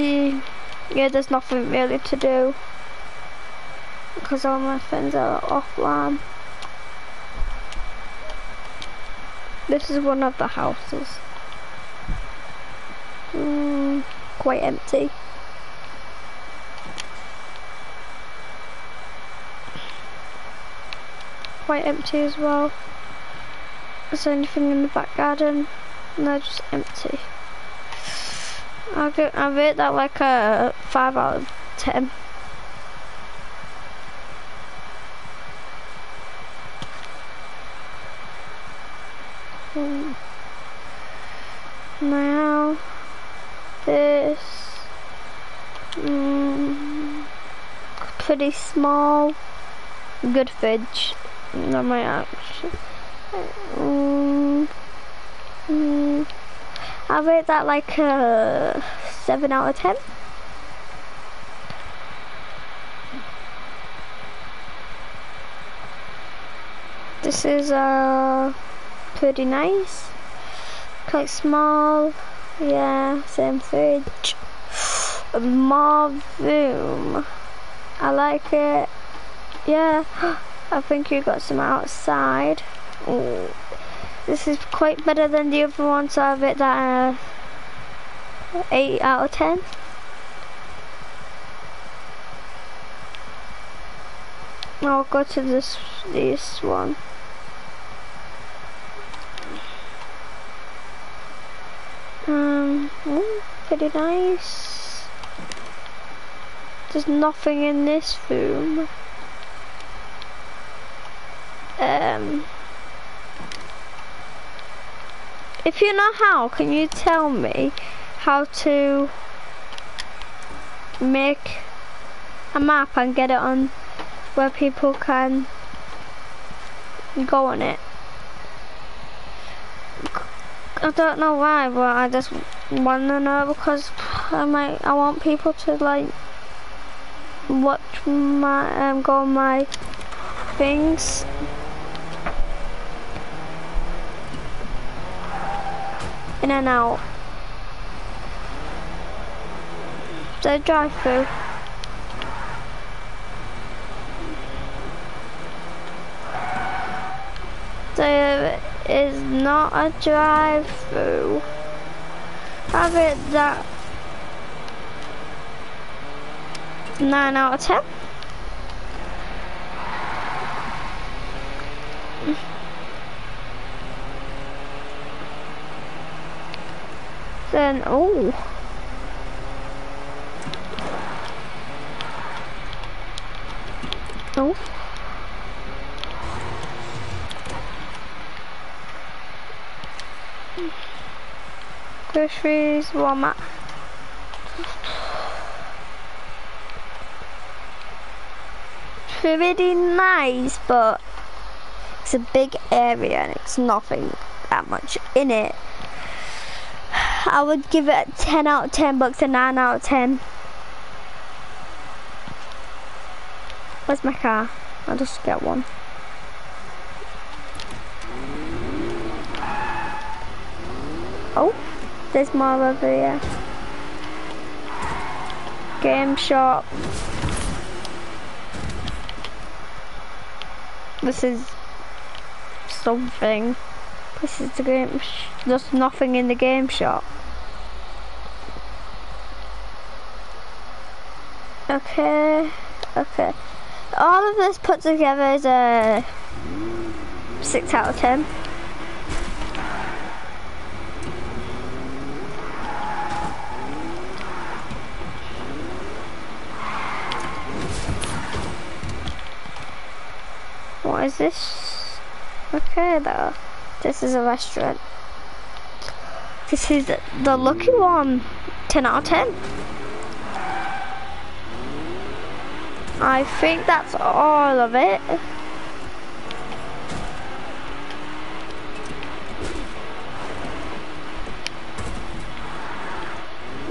Yeah, yeah, there's nothing really to do because all my friends are offline. This is one of the houses. Mm, quite empty. Quite empty as well. Is there anything in the back garden? No, just empty. I'll, rate that like a 5 out of 10. Hmm. Now, this, mm, pretty small, good fridge, not my actually, mm, mm, I'll rate that like a 7 out of 10. This is uh, pretty nice. Quite small. Yeah, same fridge. More room. I like it. Yeah, I think you got some outside. Ooh. This is quite better than the other one, so I bet that uh, 8 out of 10. I'll go to this this one. Um, ooh, pretty nice. There's nothing in this room. Um. If you know how, can you tell me how to make a map and get it on where people can go on it? I don't know why, but I just want to know because I might, I want people to like watch my, um, go on my things in and out. The drive through. There is not a drive through. Have it that 9 out of 10. Then, oh. Oh. Groceries, Walmart. Pretty nice, but it's a big area and it's nothing that much in it. I would give it a 10 out of 10 bucks, a 9 out of 10. Where's my car? I'll just get one. Oh, there's more over here. Game shop. This is something. This is the game. There's nothing in the game shop. Okay, okay. All of this put together is a 6 out of 10. What is this? Okay though. This is a restaurant. This is the lucky one. 10 out of 10. I think that's all of it.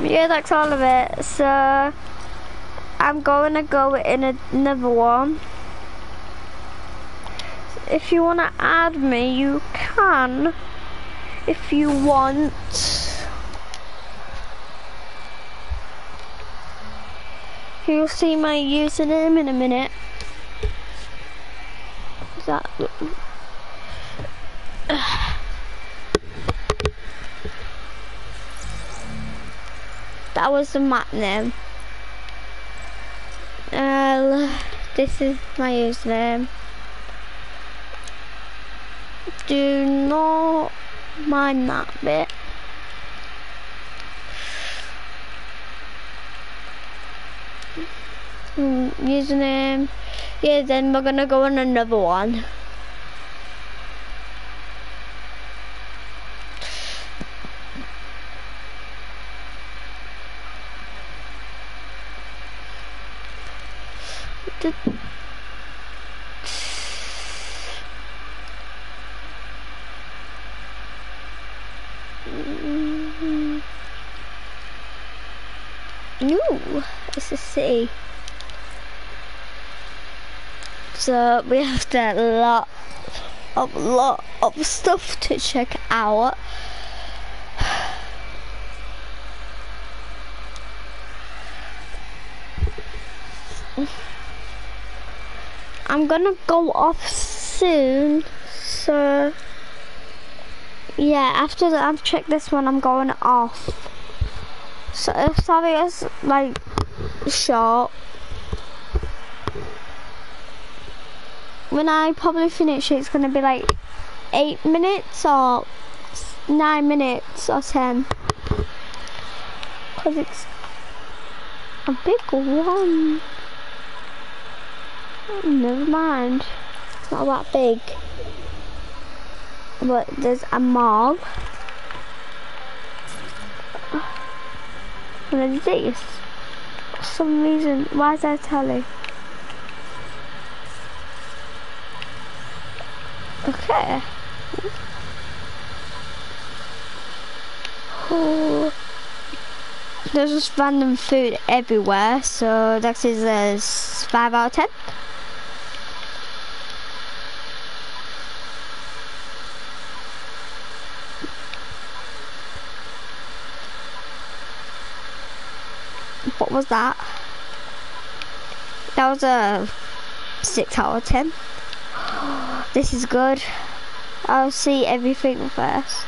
Yeah, that's all of it. So, I'm going to go in another one. If you want to add me, you can. If you want. You'll see my username in a minute. Is that... That was the map name. Uh, this is my username. Do not mind that bit. Username. Yeah, then we're gonna go on another one. Ooh, it's a city. So we have a lot of lot of stuff to check out. I'm gonna go off soon, so yeah, after I've checked this one, I'm going off. So if sorry, it's like short. When I probably finish it, it's gonna be like eight minutes or nine minutes or ten. Cause it's a big one. Never mind. It's not that big. But there's a mob. Is this? For some reason, why is there a telly? Okay. Oh. There's just random food everywhere, so that is a 5 out of 10. What was that? That was a 6 out of 10. This is good. I'll see everything first.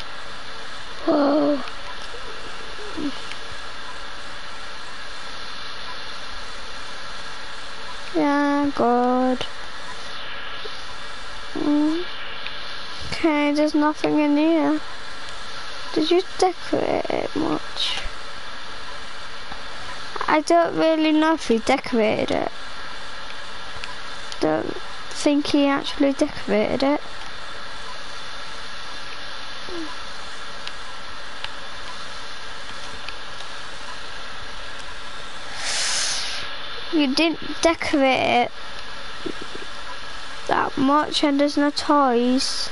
Whoa. Yeah, good. Mm. Okay, there's nothing in here. Did you decorate it much? I don't really know if he decorated it. Don't think he actually decorated it. You didn't decorate it that much and there's no toys.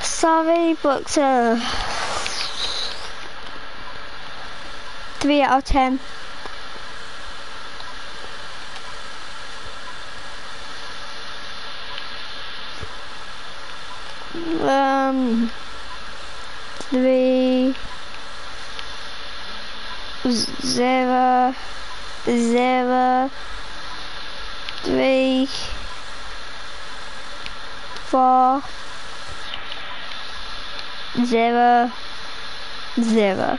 Sorry, but uh, 3 out of 10. Um, three, zero, zero, three, four, zero, zero.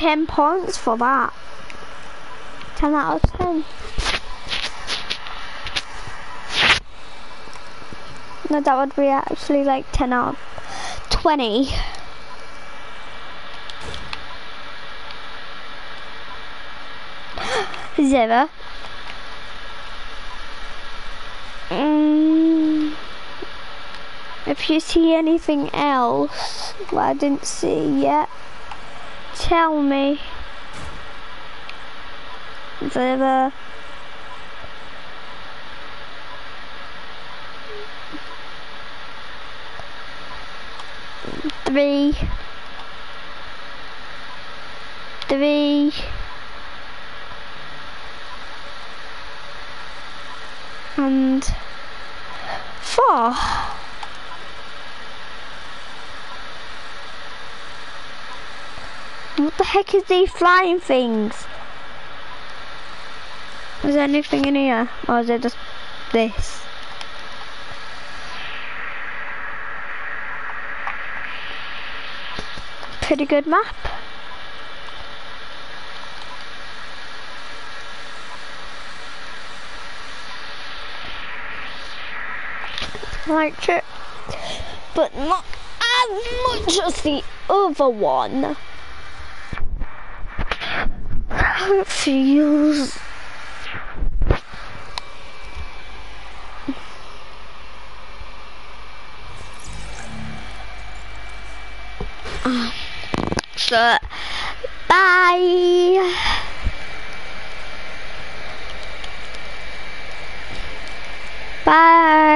Ten points for that. 10 out of 10. No, that would be actually like 10 out of 20. Zero. Mm, if you see anything else I didn't see yet, tell me. The three. Three. And For? What the heck is these flying things? Is there anything in here? Or is it just this? Pretty good map. Like it, but not as much as the other one. Feels so bye bye